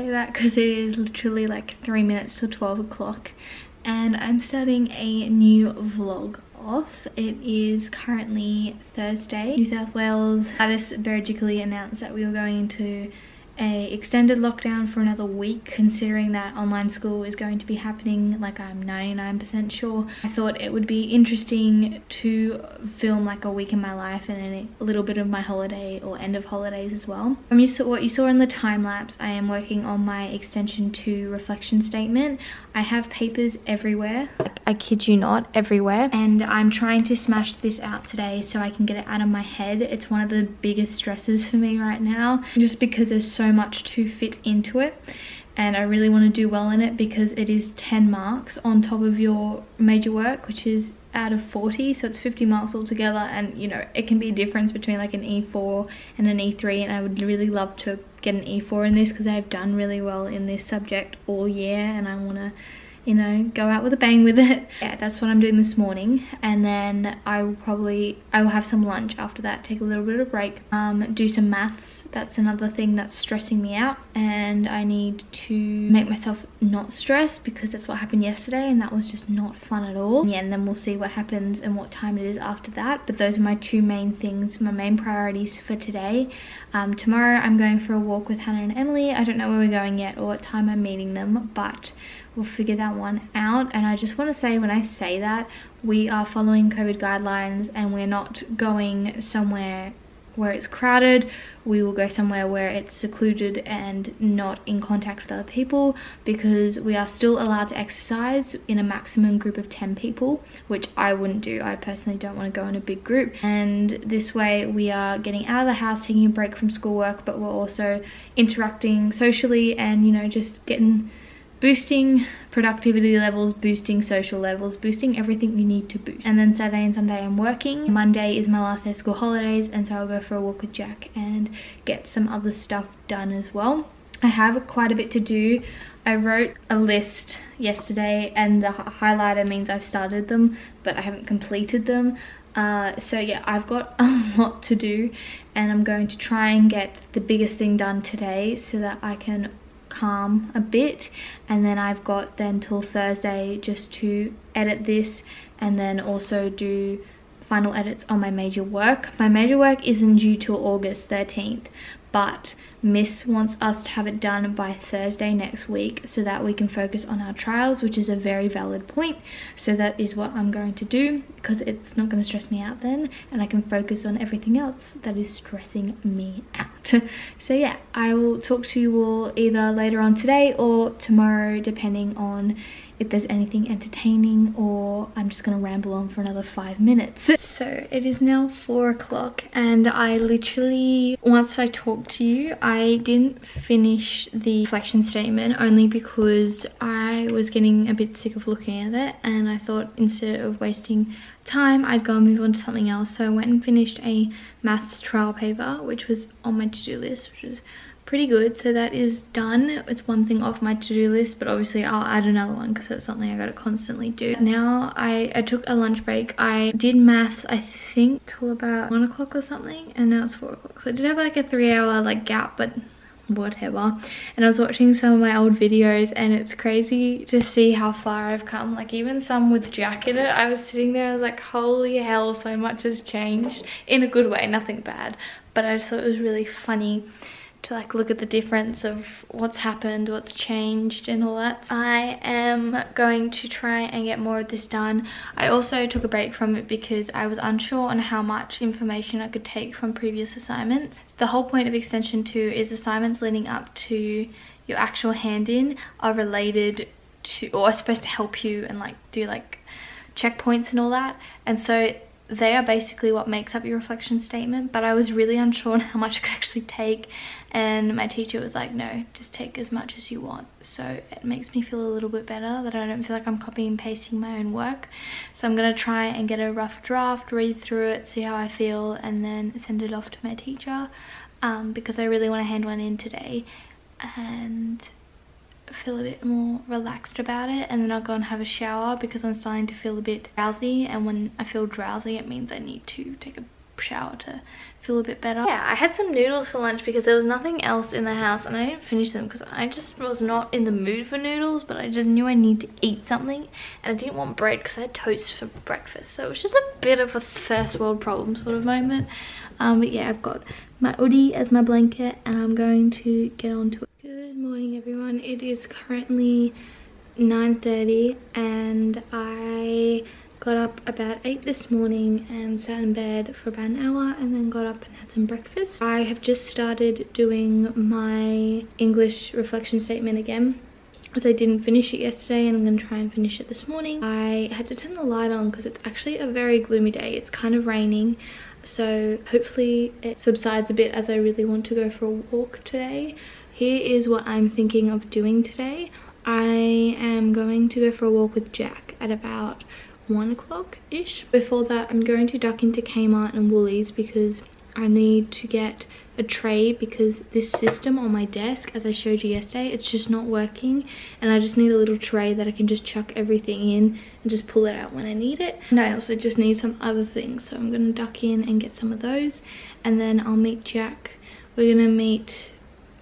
say that because it is literally like 3 minutes till 12 o'clock and I'm starting a new vlog off. It is currently Thursday. New South Wales Gladys Berejiklian announced that we were going into a extended lockdown for another week considering that online school is going to be happening like I'm 99% sure. I thought it would be interesting 2 film like a week in my life and a little bit of my holiday or end of holidays as well. From you saw, what you saw in the time lapse I am working on my extension to reflection statement. I have papers everywhere. I kid you not, everywhere. And I'm trying to smash this out today so I can get it out of my head. It's one of the biggest stresses for me right now just because there's so much to fit into it and I really want to do well in it because it is 10 marks on top of your major work which is out of 40 so it's 50 marks altogether and you know it can be a difference between like an E4 and an E3 and I would really love to get an E4 in this because I've done really well in this subject all year and I want to you know, go out with a bang with it. Yeah, that's what I'm doing this morning. And then I will probably, I will have some lunch after that, take a little bit of break, um, do some maths. That's another thing that's stressing me out. And I need to make myself not stress because that's what happened yesterday and that was just not fun at all. Yeah, and then we'll see what happens and what time it is after that. But those are my two main things, my main priorities for today. Um, tomorrow I'm going for a walk with Hannah and Emily. I don't know where we're going yet or what time I'm meeting them, but we'll figure that one out. And I just want to say when I say that, we are following COVID guidelines and we're not going somewhere where it's crowded. We will go somewhere where it's secluded and not in contact with other people because we are still allowed to exercise in a maximum group of 10 people which I wouldn't do. I personally don't want to go in a big group. And this way we are getting out of the house taking a break from schoolwork but we're also interacting socially and you know just getting boosting productivity levels, boosting social levels, boosting everything you need to boost. And then Saturday and Sunday I'm working. Monday is my last day of school holidays and so I'll go for a walk with Jack and get some other stuff done as well. I have quite a bit to do. I wrote a list yesterday and the highlighter means I've started them but I haven't completed them. Uh, so yeah, I've got a lot to do and I'm going to try and get the biggest thing done today so that I can calm a bit and then I've got then till Thursday just to edit this and then also do final edits on my major work. My major work isn't due till August 13th but Miss wants us to have it done by Thursday next week so that we can focus on our trials, which is a very valid point. So that is what I'm going to do because it's not going to stress me out then and I can focus on everything else that is stressing me out. so yeah, I will talk to you all either later on today or tomorrow depending on if there's anything entertaining or I'm just gonna ramble on for another five minutes. So it is now four o'clock and I literally, once I talked to you, I didn't finish the reflection statement only because I was getting a bit sick of looking at it and I thought instead of wasting time I'd go and move on to something else. So I went and finished a maths trial paper which was on my to-do list which was pretty good. So that is done. It's one thing off my to-do list, but obviously I'll add another one because it's something I gotta constantly do. Now I, I took a lunch break. I did maths, I think, till about one o'clock or something, and now it's four o'clock. So I did have like a three hour like gap, but whatever and I was watching some of my old videos and it's crazy to see how far I've come like even some with Jack in it I was sitting there I was like holy hell so much has changed in a good way nothing bad but I just thought it was really funny to like look at the difference of what's happened, what's changed and all that. I am going to try and get more of this done. I also took a break from it because I was unsure on how much information I could take from previous assignments. The whole point of extension 2 is assignments leading up to your actual hand-in are related to or are supposed to help you and like do like checkpoints and all that and so they are basically what makes up your reflection statement but I was really unsure on how much I could actually take and my teacher was like no just take as much as you want. So it makes me feel a little bit better that I don't feel like I'm copying and pasting my own work. So I'm gonna try and get a rough draft read through it see how I feel and then send it off to my teacher um, because I really want to hand one in today. And feel a bit more relaxed about it and then I'll go and have a shower because I'm starting to feel a bit drowsy and when I feel drowsy it means I need to take a shower to feel a bit better. Yeah, I had some noodles for lunch because there was nothing else in the house and I didn't finish them because I just was not in the mood for noodles but I just knew I need to eat something and I didn't want bread because I had toast for breakfast. So it was just a bit of a first world problem sort of moment. Um, but yeah, I've got my hoodie as my blanket and I'm going to get on to it. Good morning everyone. It is currently 9.30 and I got up about 8 this morning and sat in bed for about an hour and then got up and had some breakfast. I have just started doing my English reflection statement again as I didn't finish it yesterday and I'm going to try and finish it this morning. I had to turn the light on because it's actually a very gloomy day. It's kind of raining so hopefully it subsides a bit as I really want to go for a walk today. Here is what I'm thinking of doing today. I am going to go for a walk with Jack at about one o'clock ish. Before that, I'm going to duck into Kmart and Woolies because I need to get a tray because this system on my desk, as I showed you yesterday, it's just not working. And I just need a little tray that I can just chuck everything in and just pull it out when I need it. And I also just need some other things. So I'm going to duck in and get some of those. And then I'll meet Jack. We're going to meet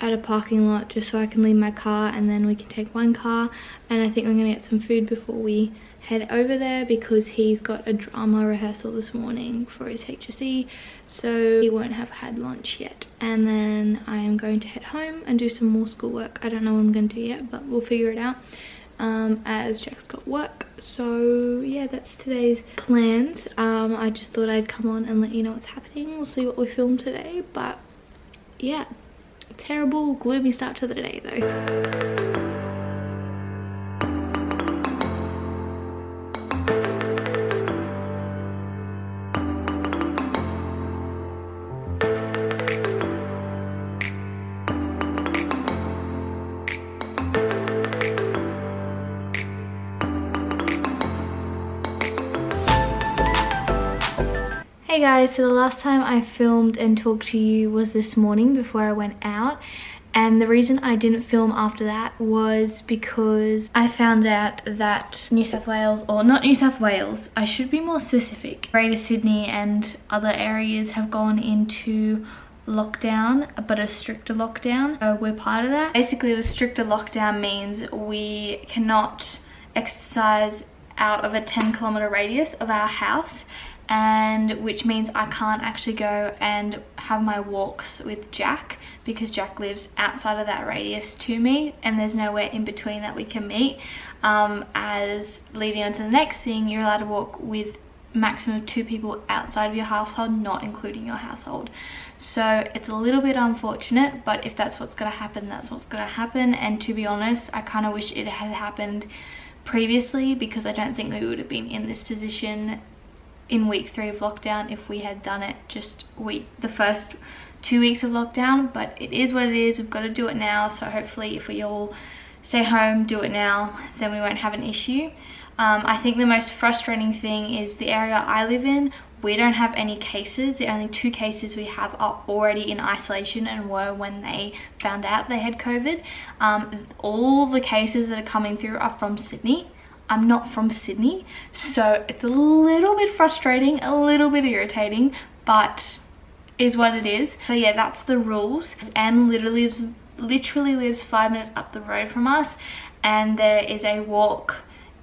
at a parking lot just so I can leave my car and then we can take one car. And I think we're to get some food before we head over there because he's got a drama rehearsal this morning for his HSC so he won't have had lunch yet. And then I am going to head home and do some more schoolwork. I don't know what I'm going to do yet but we'll figure it out um, as Jack's got work. So yeah that's today's plans. Um, I just thought I'd come on and let you know what's happening. We'll see what we film today but yeah terrible gloomy start to the day though Hey guys, so the last time I filmed and talked to you was this morning before I went out. And the reason I didn't film after that was because I found out that New South Wales, or not New South Wales, I should be more specific, Greater Sydney and other areas have gone into lockdown but a stricter lockdown. So we're part of that. Basically the stricter lockdown means we cannot exercise out of a 10 kilometer radius of our house and which means I can't actually go and have my walks with Jack because Jack lives outside of that radius to me and there's nowhere in between that we can meet. Um, as leading on to the next thing you're allowed to walk with maximum two people outside of your household not including your household. So it's a little bit unfortunate but if that's what's going to happen that's what's going to happen. And to be honest I kind of wish it had happened previously because I don't think we would have been in this position in week three of lockdown if we had done it just week the first two weeks of lockdown but it is what it is. We've got to do it now so hopefully if we all stay home do it now then we won't have an issue. Um, I think the most frustrating thing is the area I live in. We don't have any cases. The only two cases we have are already in isolation and were when they found out they had COVID. Um, all the cases that are coming through are from Sydney I'm not from Sydney, so it's a little bit frustrating, a little bit irritating, but is what it is. So yeah, that's the rules. Em literally lives, literally lives five minutes up the road from us and there is a walk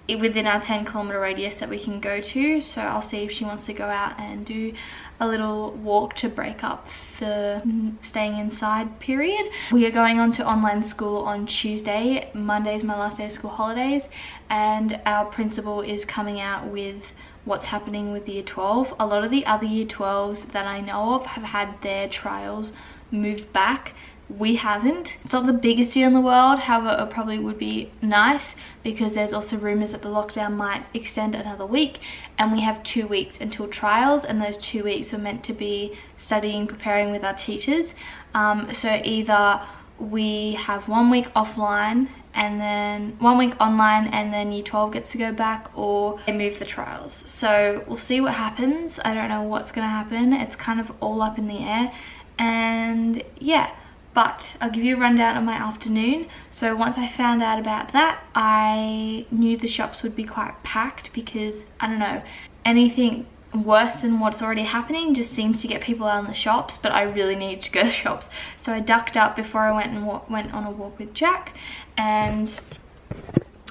within our 10 kilometer radius that we can go to so I'll see if she wants to go out and do a little walk to break up the staying inside period. We are going on to online school on Tuesday. Monday is my last day of school holidays and our principal is coming out with what's happening with the year 12. A lot of the other year 12s that I know of have had their trials moved back we haven't. It's not the biggest deal in the world, however it probably would be nice because there's also rumours that the lockdown might extend another week and we have two weeks until trials and those two weeks are meant to be studying, preparing with our teachers. Um, so either we have one week offline and then one week online and then year 12 gets to go back or they move the trials. So we'll see what happens. I don't know what's gonna happen. It's kind of all up in the air. And yeah but I'll give you a rundown of my afternoon. So once I found out about that, I knew the shops would be quite packed because, I don't know, anything worse than what's already happening just seems to get people out in the shops but I really need to go to shops so I ducked up before I went and went on a walk with Jack and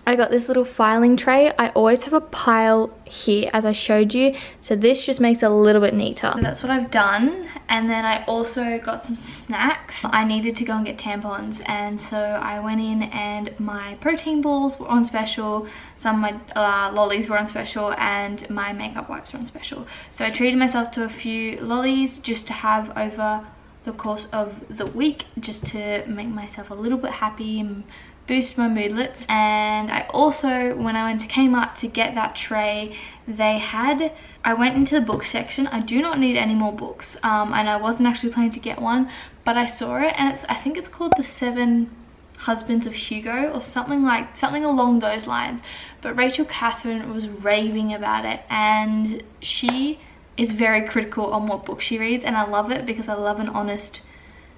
I got this little filing tray. I always have a pile here as I showed you. So this just makes it a little bit neater. So that's what I've done. And then I also got some snacks. I needed to go and get tampons. And so I went in and my protein balls were on special. Some of my uh, lollies were on special and my makeup wipes were on special. So I treated myself to a few lollies just to have over the course of the week just to make myself a little bit happy and boost my moodlets. And I also when I went to Kmart to get that tray they had I went into the book section. I do not need any more books um, and I wasn't actually planning to get one but I saw it and it's I think it's called the seven husbands of Hugo or something like something along those lines. But Rachel Catherine was raving about it and she is very critical on what book she reads and I love it because I love an honest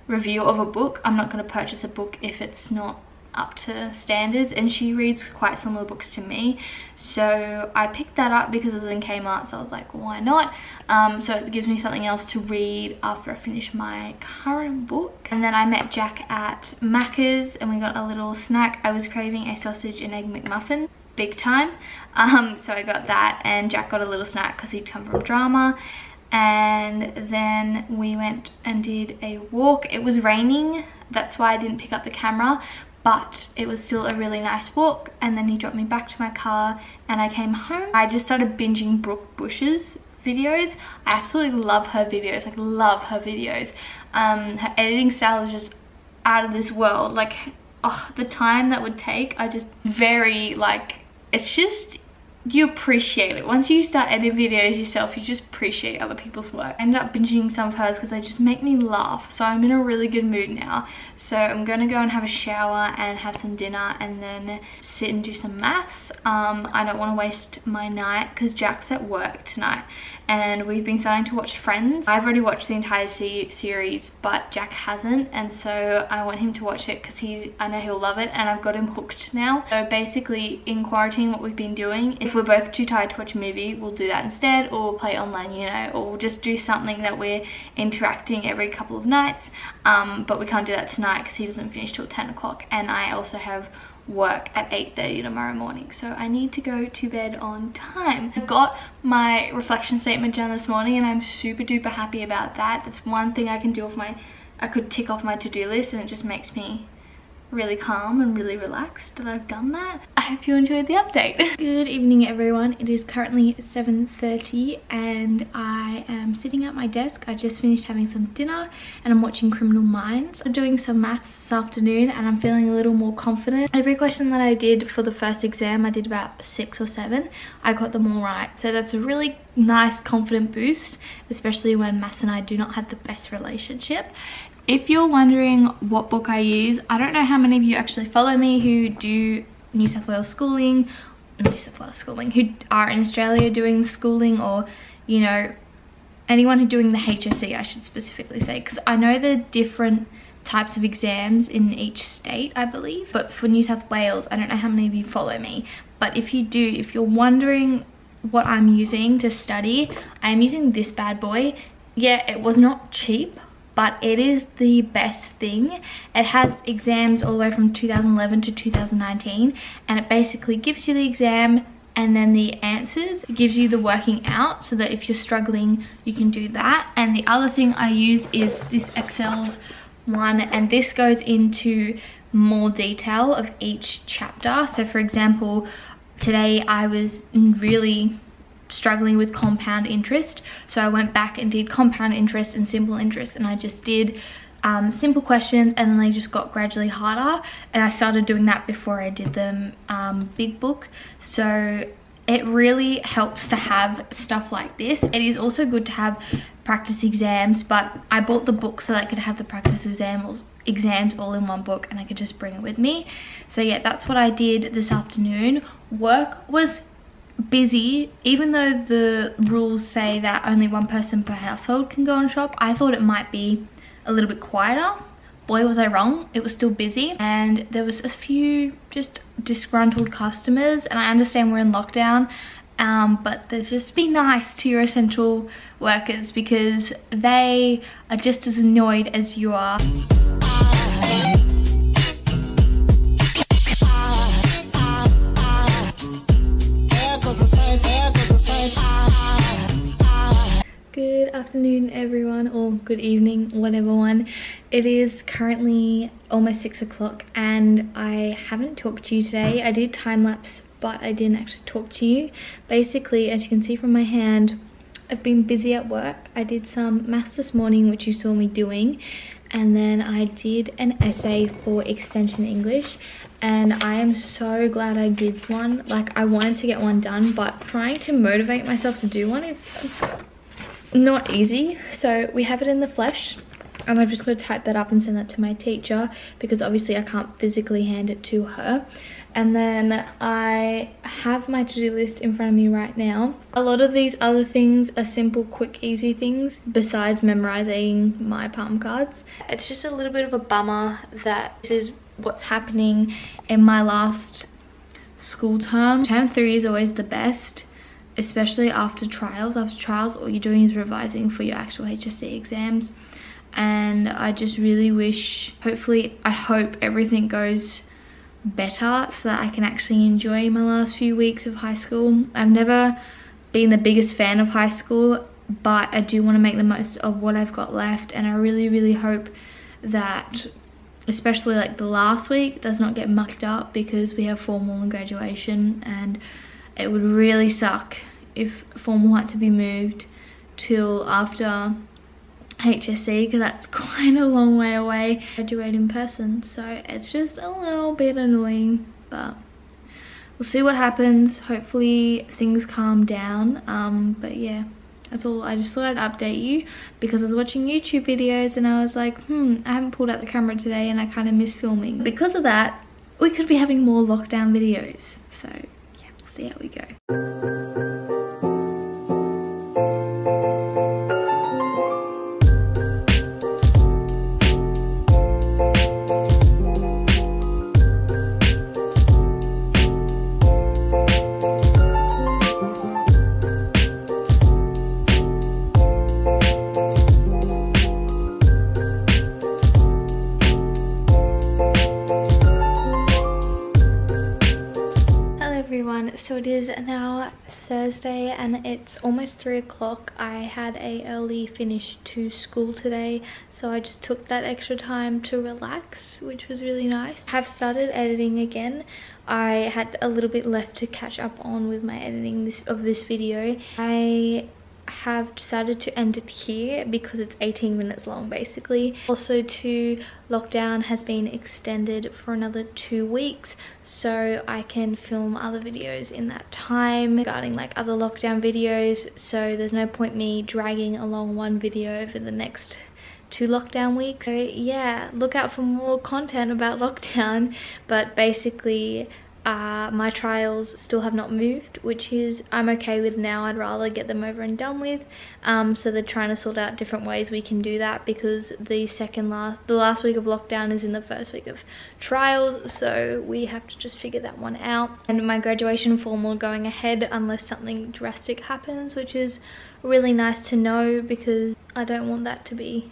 review of a book. I'm not going to purchase a book if it's not up to standards and she reads quite similar books to me. So I picked that up because it was in Kmart so I was like why not? Um, so it gives me something else to read after I finish my current book. And then I met Jack at Macca's and we got a little snack. I was craving a sausage and egg McMuffin big time. Um, so I got that and Jack got a little snack because he'd come from drama. And then we went and did a walk. It was raining. That's why I didn't pick up the camera but it was still a really nice walk and then he dropped me back to my car and I came home. I just started binging Brooke Bush's videos. I absolutely love her videos, like love her videos. Um, her editing style is just out of this world. Like, oh, the time that would take, I just very like, it's just you appreciate it. Once you start editing videos yourself, you just appreciate other people's work. I ended up binging some of hers because they just make me laugh. So I'm in a really good mood now. So I'm going to go and have a shower and have some dinner and then sit and do some maths. Um, I don't want to waste my night because Jack's at work tonight and we've been starting to watch Friends. I've already watched the entire se series but Jack hasn't and so I want him to watch it because he I know he'll love it and I've got him hooked now. So basically in quarantine what we've been doing, if we're both too tired to watch a movie we'll do that instead or we'll play online you know or we'll just do something that we're interacting every couple of nights um, but we can't do that tonight because he doesn't finish till 10 o'clock and I also have work at 8.30 tomorrow morning so I need to go to bed on time. I got my reflection statement done this morning and I'm super duper happy about that. That's one thing I can do off my, I could tick off my to-do list and it just makes me really calm and really relaxed that I've done that. I hope you enjoyed the update. Good evening everyone. It is currently 7.30 and I am sitting at my desk. I just finished having some dinner and I'm watching Criminal Minds. I'm doing some maths this afternoon and I'm feeling a little more confident. Every question that I did for the first exam, I did about six or seven. I got them all right. So that's a really nice confident boost, especially when maths and I do not have the best relationship. If you're wondering what book I use, I don't know how many of you actually follow me who do New South Wales schooling, New South Wales schooling, who are in Australia doing schooling or, you know, anyone who doing the HSC I should specifically say because I know the different types of exams in each state I believe but for New South Wales I don't know how many of you follow me. But if you do if you're wondering what I'm using to study I am using this bad boy. Yeah it was not cheap but it is the best thing. It has exams all the way from 2011 to 2019 and it basically gives you the exam and then the answers. It gives you the working out so that if you're struggling you can do that. And the other thing I use is this Excel's one and this goes into more detail of each chapter. So for example, today I was really struggling with compound interest. So I went back and did compound interest and simple interest and I just did um, simple questions and then they just got gradually harder and I started doing that before I did the um, big book. So it really helps to have stuff like this. It is also good to have practice exams, but I bought the book so I could have the practice exams exams all in one book and I could just bring it with me. So yeah, that's what I did this afternoon. Work was busy. Even though the rules say that only one person per household can go and shop i thought it might be a little bit quieter. Boy was i wrong. It was still busy. And there was a few just disgruntled customers and i understand we're in lockdown um, but just be nice to your essential workers because they are just as annoyed as you are. Good afternoon everyone or good evening whatever one. It is currently almost six o'clock and I haven't talked to you today. I did time lapse but I didn't actually talk to you. Basically as you can see from my hand I've been busy at work. I did some maths this morning which you saw me doing and then I did an essay for extension English and I am so glad I did one like I wanted to get one done but trying to motivate myself to do one is not easy so we have it in the flesh and I've just got to type that up and send that to my teacher because obviously I can't physically hand it to her and then I have my to-do list in front of me right now. A lot of these other things are simple, quick, easy things besides memorizing my palm cards. It's just a little bit of a bummer that this is what's happening in my last school term. Term three is always the best especially after trials. After trials, all you're doing is revising for your actual HSC exams. And I just really wish, hopefully, I hope everything goes better so that I can actually enjoy my last few weeks of high school. I've never been the biggest fan of high school, but I do want to make the most of what I've got left. And I really, really hope that especially like the last week does not get mucked up because we have formal and graduation and it would really suck if formal had to be moved till after HSC because that's quite a long way away graduate in person. So it's just a little bit annoying but we'll see what happens. Hopefully things calm down. Um but yeah that's all. I just thought i'd update you because i was watching youtube videos and i was like hmm i haven't pulled out the camera today and i kind of miss filming. Because of that we could be having more lockdown videos. So yeah we'll see how we go Thursday and it's almost three o'clock. I had a early finish to school today so I just took that extra time to relax which was really nice. I have started editing again. I had a little bit left to catch up on with my editing this, of this video. I have decided to end it here because it's 18 minutes long basically. Also to lockdown has been extended for another two weeks so I can film other videos in that time regarding like other lockdown videos so there's no point me dragging along one video over the next two lockdown weeks. So yeah, look out for more content about lockdown but basically uh, my trials still have not moved, which is I'm okay with now. I'd rather get them over and done with. Um, so they're trying to sort out different ways we can do that because the second last, the last week of lockdown is in the first week of trials. So we have to just figure that one out. And my graduation formal going ahead unless something drastic happens, which is really nice to know because I don't want that to be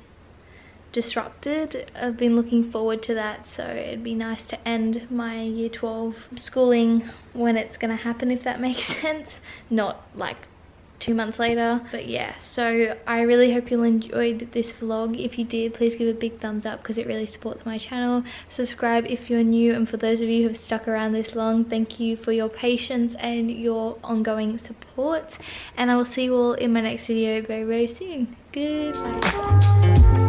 disrupted. I've been looking forward to that so it'd be nice to end my year 12 schooling when it's gonna happen if that makes sense. Not like two months later but yeah. So i really hope you enjoyed this vlog. If you did please give a big thumbs up because it really supports my channel. Subscribe if you're new and for those of you who have stuck around this long thank you for your patience and your ongoing support. And i will see you all in my next video very very soon. Goodbye